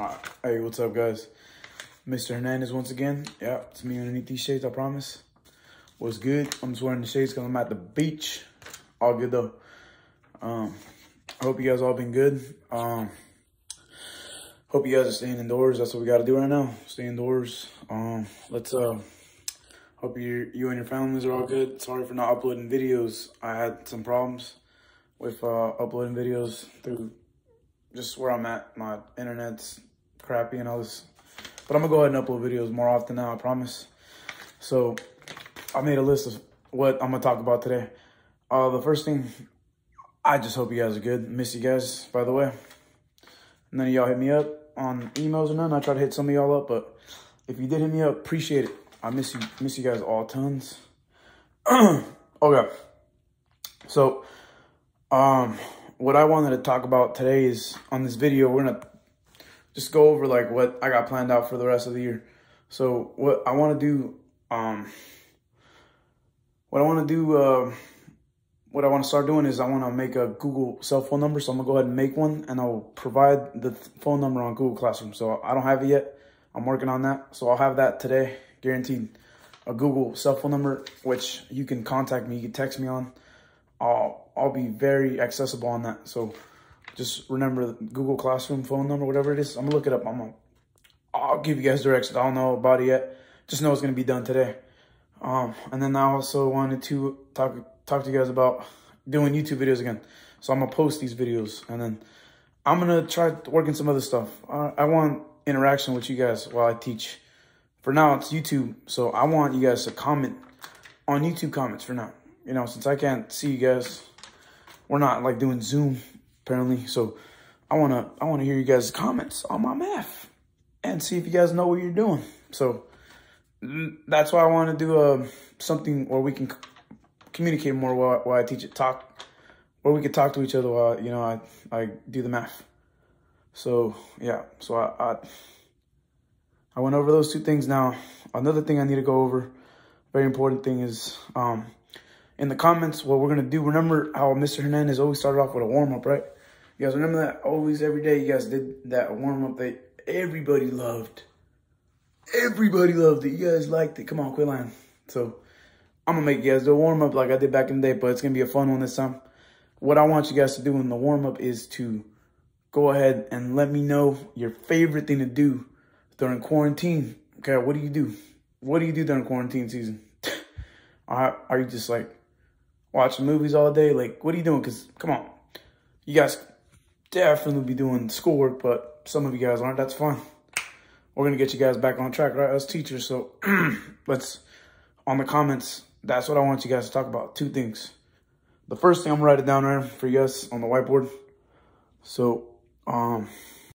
Right. Hey, what's up, guys? Mr. Hernandez once again. Yeah, it's me underneath these shades, I promise. What's good? I'm just wearing the shades because I'm at the beach. All good, though. Um, I hope you guys all been good. Um, hope you guys are staying indoors. That's what we got to do right now. Stay indoors. Um, let's, uh, hope you, you and your families are all good. Sorry for not uploading videos. I had some problems with uh, uploading videos through just where I'm at. My internet's crappy and I was, But I'm gonna go ahead and upload videos more often now, I promise. So I made a list of what I'm gonna talk about today. Uh, the first thing, I just hope you guys are good. Miss you guys, by the way. None of y'all hit me up on emails or none. I try to hit some of y'all up, but if you did hit me up, appreciate it. I miss you, miss you guys all tons. okay. So, um, what I wanted to talk about today is on this video, we're gonna just go over like what I got planned out for the rest of the year. So what I want to do, um, what I want to do, uh, what I want to start doing is I want to make a Google cell phone number. So I'm gonna go ahead and make one and I'll provide the phone number on Google Classroom. So I don't have it yet. I'm working on that. So I'll have that today, guaranteed. A Google cell phone number, which you can contact me, you can text me on. I'll I'll be very accessible on that. So just remember the Google Classroom phone number, whatever it is. I'm gonna look it up. I'm gonna I'll give you guys directions. I don't know about it yet. Just know it's gonna be done today. Um, and then I also wanted to talk talk to you guys about doing YouTube videos again. So I'm gonna post these videos and then I'm gonna try working some other stuff. I want interaction with you guys while I teach. For now, it's YouTube, so I want you guys to comment on YouTube comments for now you know, since I can't see you guys, we're not like doing Zoom apparently. So I wanna I wanna hear you guys' comments on my math and see if you guys know what you're doing. So that's why I want to do uh, something where we can communicate more while, while I teach it, talk, where we can talk to each other while you know I I do the math. So yeah, so I, I I went over those two things. Now another thing I need to go over, very important thing is um in the comments what we're going to do. Remember how Mr. Hernandez always started off with a warm-up, right? You guys remember that? Always, every day, you guys did that warm-up that everybody loved. Everybody loved it. You guys liked it. Come on, quit lying. So, I'm to make you guys do a warm-up like I did back in the day, but it's to be a fun one this time. What I want you guys to do in the warm-up is to go ahead and let me know your favorite thing to do during quarantine. Okay, what do you do? What do you do during quarantine season? are, are you just like watching movies all day. Like, what are you doing? Because, come on, you guys definitely be doing schoolwork, but some of you guys aren't. That's fine. We're going to get you guys back on track, right, as teachers. So let's, on the comments, that's what I want you guys to talk about. Two things. The first thing, I'm writing down there for you guys on the whiteboard. So, um,